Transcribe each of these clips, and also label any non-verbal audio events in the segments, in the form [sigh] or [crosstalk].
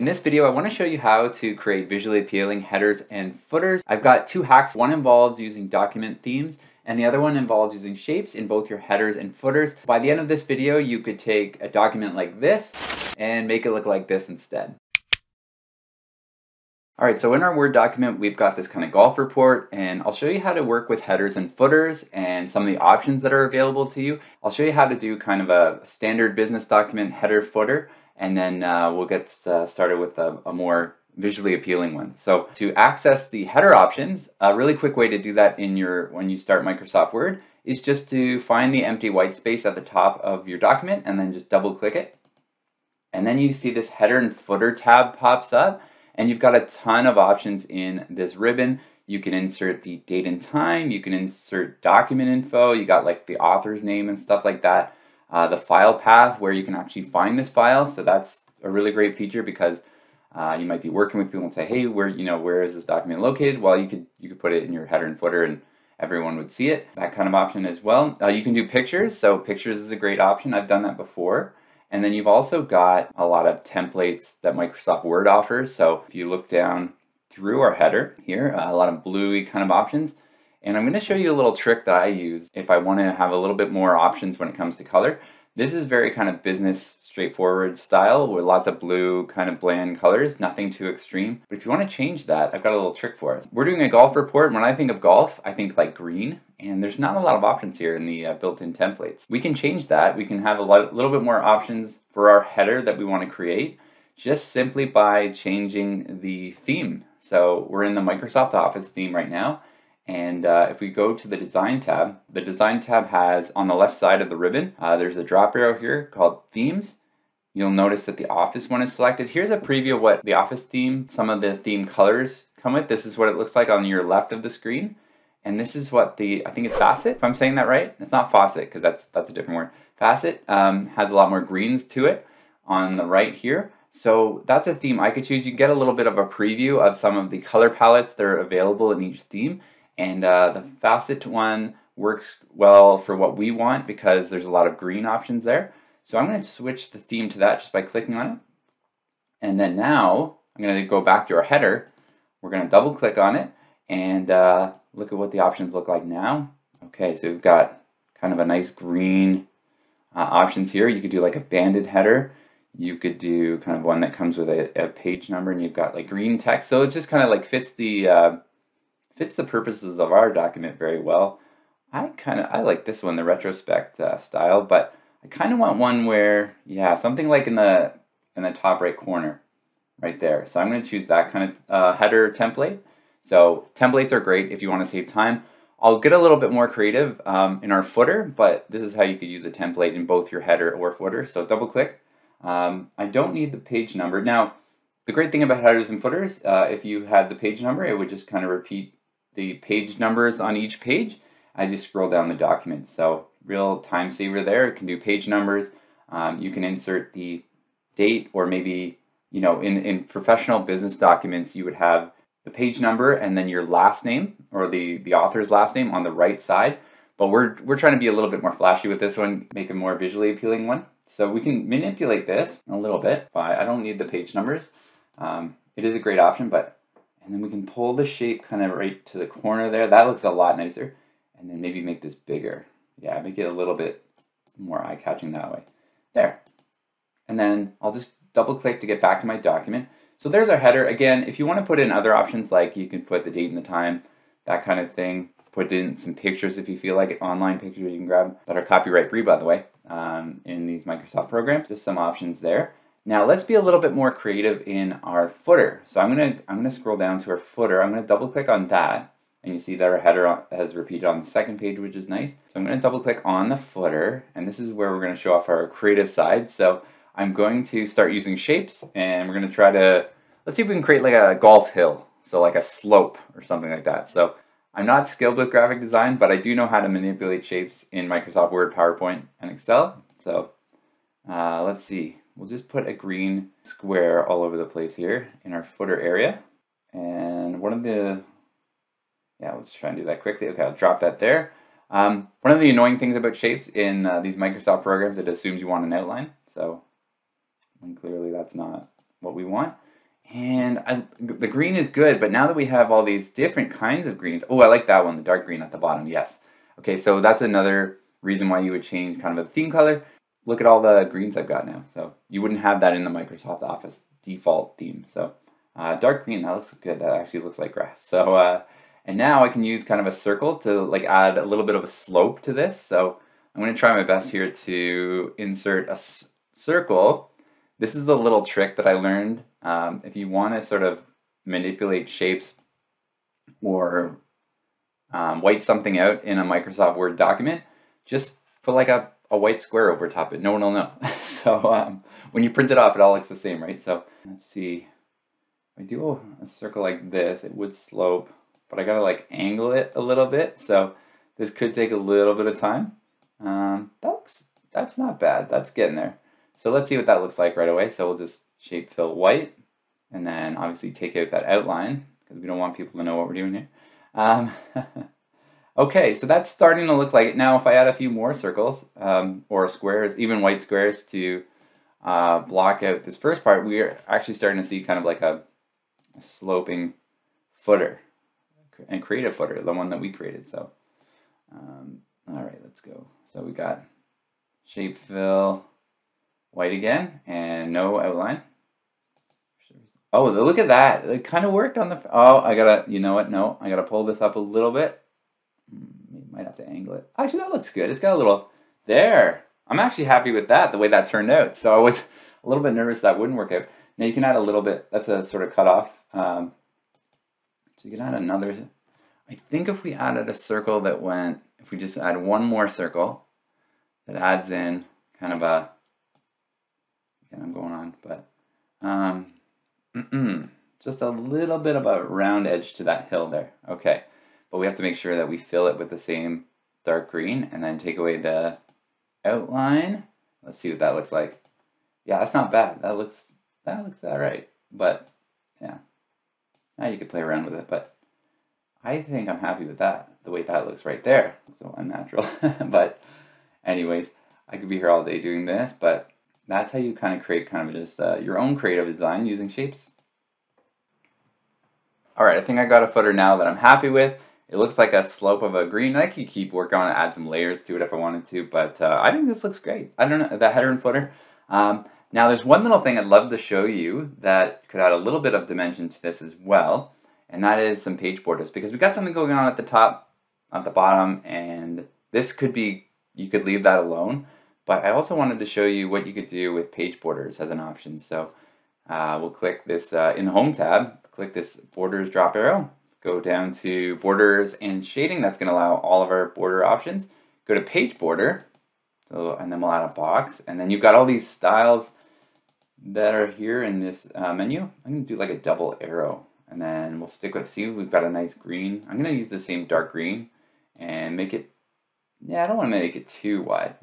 In this video, I want to show you how to create visually appealing headers and footers. I've got two hacks. One involves using document themes and the other one involves using shapes in both your headers and footers. By the end of this video, you could take a document like this and make it look like this instead. All right, so in our Word document, we've got this kind of golf report, and I'll show you how to work with headers and footers and some of the options that are available to you. I'll show you how to do kind of a standard business document header footer, and then uh, we'll get uh, started with a, a, more visually appealing one. So to access the header options, a really quick way to do that in your when you start Microsoft Word is just to find the empty white space at the top of your document and then just double click it. And then you see this header and footer tab pops up and you've got a ton of options in this ribbon. You can insert the date and time, you can insert document info, you got like the author's name and stuff like that uh, the file path where you can actually find this file. So that's a really great feature because uh, you might be working with people and say, hey, where you know where is this document located? Well, you could you could put it in your header and footer and everyone would see it. That kind of option as well. Uh, you can do pictures. So pictures is a great option. I've done that before. And then you've also got a lot of templates that Microsoft Word offers. So if you look down through our header here, uh, a lot of bluey kind of options. And I'm going to show you a little trick that I use if I want to have a little bit more options when it comes to color. This is very kind of business straightforward style with lots of blue kind of bland colors, nothing too extreme. But if you want to change that, I've got a little trick for us. We're doing a golf report. When I think of golf, I think like green and there's not a lot of options here in the uh, built-in templates. We can change that. We can have a lot, little bit more options for our header that we want to create just simply by changing the theme. So we're in the Microsoft Office theme right now. And uh, if we go to the design tab, the design tab has on the left side of the ribbon, uh, there's a drop arrow here called themes. You'll notice that the office one is selected. Here's a preview of what the office theme, some of the theme colors come with. This is what it looks like on your left of the screen. And this is what the, I think it's Facet, if I'm saying that right. It's not Faucet, because that's, that's a different word. Facet um, has a lot more greens to it on the right here. So that's a theme I could choose. You get a little bit of a preview of some of the color palettes that are available in each theme. And uh, the facet one works well for what we want because there's a lot of green options there. So I'm going to switch the theme to that just by clicking on it. And then now I'm going to go back to our header. We're going to double click on it and uh, look at what the options look like now. Okay, so we've got kind of a nice green uh, options here. You could do like a banded header. You could do kind of one that comes with a, a page number and you've got like green text. So it just kind of like fits the uh, fits the purposes of our document very well. I kind of, I like this one, the retrospect uh, style, but I kind of want one where, yeah, something like in the, in the top right corner, right there. So I'm going to choose that kind of uh, header template. So templates are great if you want to save time. I'll get a little bit more creative um, in our footer, but this is how you could use a template in both your header or footer. So double click. Um, I don't need the page number. Now, the great thing about headers and footers, uh, if you had the page number, it would just kind of repeat the page numbers on each page as you scroll down the document. So real time saver there. It can do page numbers. Um, you can insert the date or maybe, you know, in, in professional business documents, you would have the page number and then your last name or the, the author's last name on the right side. But we're, we're trying to be a little bit more flashy with this one, make a more visually appealing one. So we can manipulate this a little bit, but I don't need the page numbers. Um, it is a great option, but and then we can pull the shape kind of right to the corner there. That looks a lot nicer. And then maybe make this bigger. Yeah, make it a little bit more eye-catching that way. There. And then I'll just double click to get back to my document. So there's our header. Again, if you want to put in other options like you can put the date and the time, that kind of thing. Put in some pictures if you feel like it, online pictures you can grab that are copyright free by the way um, in these Microsoft programs. Just some options there. Now let's be a little bit more creative in our footer. So I'm gonna I'm gonna scroll down to our footer. I'm gonna double click on that, and you see that our header has repeated on the second page, which is nice. So I'm gonna double click on the footer, and this is where we're gonna show off our creative side. So I'm going to start using shapes, and we're gonna try to let's see if we can create like a golf hill, so like a slope or something like that. So I'm not skilled with graphic design, but I do know how to manipulate shapes in Microsoft Word, PowerPoint, and Excel. So uh, let's see. We'll just put a green square all over the place here in our footer area. And one of the, yeah, let's try and do that quickly. Okay, I'll drop that there. Um, one of the annoying things about shapes in uh, these Microsoft programs, it assumes you want an outline. So, and clearly that's not what we want. And I, the green is good, but now that we have all these different kinds of greens, oh, I like that one, the dark green at the bottom, yes. Okay, so that's another reason why you would change kind of a theme color. Look at all the greens I've got now. So you wouldn't have that in the Microsoft Office default theme. So uh, dark green, that looks good. That actually looks like grass. So, uh, and now I can use kind of a circle to like add a little bit of a slope to this. So I'm going to try my best here to insert a circle. This is a little trick that I learned. Um, if you want to sort of manipulate shapes or um, white something out in a Microsoft Word document, just put like a, a white square over top it. No one will know. [laughs] so um, when you print it off, it all looks the same, right? So let's see. I do a circle like this, it would slope, but I gotta like angle it a little bit. So this could take a little bit of time. Um, that looks, that's not bad. That's getting there. So let's see what that looks like right away. So we'll just shape fill white and then obviously take out that outline because we don't want people to know what we're doing here. Um, [laughs] okay, so that's starting to look like it. Now if I add a few more circles um, or squares, even white squares to uh, block out this first part, we are actually starting to see kind of like a, a sloping footer and create a footer, the one that we created. So, um, all right, let's go. So we got shape fill, white again, and no outline. Oh, look at that. It kind of worked on the... Oh, I gotta... You know what? No, I gotta pull this up a little bit. Might have to angle it. Actually, that looks good. It's got a little... There. I'm actually happy with that, the way that turned out. So I was [laughs] a little bit nervous that wouldn't work out. Now you can add a little bit. That's a sort of cutoff. Um, so you can add another... I think if we added a circle that went... If we just add one more circle, that adds in kind of a... Again, I'm going on, but... Um, [clears throat] just a little bit of a round edge to that hill there. Okay, but we have to make sure that we fill it with the same dark green and then take away the outline. Let's see what that looks like. Yeah, that's not bad. That looks that looks all right. But yeah, now you could play around with it. But I think I'm happy with that. The way that looks right there. So unnatural. [laughs] but anyways, I could be here all day doing this, but that's how you kind of create kind of just uh, your own creative design using shapes. All right, I think I got a footer now that I'm happy with. It looks like a slope of a green. I could keep working on it, add some layers to it if I wanted to, but uh, I think this looks great. I don't know, the header and footer. Um, now there's one little thing I'd love to show you that could add a little bit of dimension to this as well, and that is some page borders, because we got something going on at the top, at the bottom, and this could be, you could leave that alone, but I also wanted to show you what you could do with page borders as an option. So uh, we'll click this uh, in the Home tab, click this Borders drop arrow, go down to Borders and Shading. That's going to allow all of our border options. Go to Page Border, so, and then we'll add a box. And then you've got all these styles that are here in this uh, menu. I'm going to do like a double arrow. And then we'll stick with, see, we've got a nice green. I'm going to use the same dark green and make it, yeah, I don't want to make it too wide.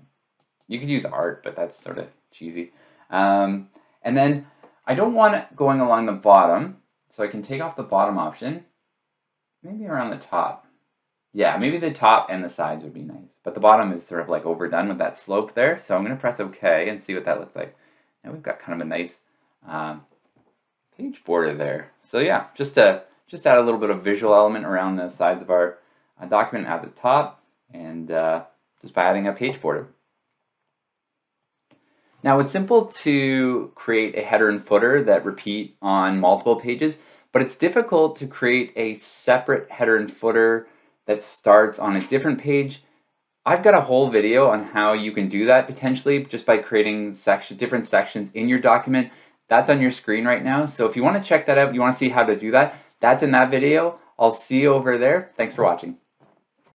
You could use art, but that's sort of cheesy. Um, and then I don't want it going along the bottom, so I can take off the bottom option, maybe around the top. Yeah, maybe the top and the sides would be nice, but the bottom is sort of like overdone with that slope there, so I'm going to press OK and see what that looks like. Now we've got kind of a nice um, page border there. So yeah, just to just add a little bit of visual element around the sides of our uh, document at the top, and uh, just by adding a page border. Now it's simple to create a header and footer that repeat on multiple pages, but it's difficult to create a separate header and footer that starts on a different page. I've got a whole video on how you can do that potentially just by creating section, different sections in your document. That's on your screen right now. So if you want to check that out, you want to see how to do that, that's in that video. I'll see you over there. Thanks for watching.